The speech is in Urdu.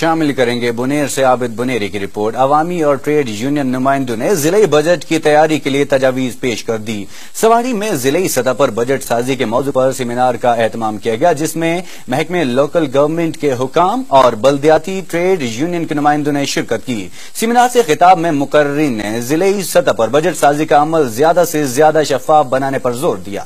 شامل کریں گے بنیر سے عابد بنیری کی رپورٹ۔ عوامی اور ٹریڈ یونین نمائندوں نے ضلعی بجٹ کی تیاری کے لیے تجاویز پیش کر دی۔ سواری میں ضلعی سطح پر بجٹ سازی کے موضوع پر سیمینار کا اہتمام کیا گیا، جس میں محکمے لوکل گورنمنٹ کے حکام اور بلدیاتی ٹریڈ یونین کے نمائندوں نے شرکت کی۔ سیمینار سے خطاب میں مقررین نے ضلعی سطح پر بجٹ سازی کا عمل زیادہ سے زیادہ شفاف بنانے پر زور دیا۔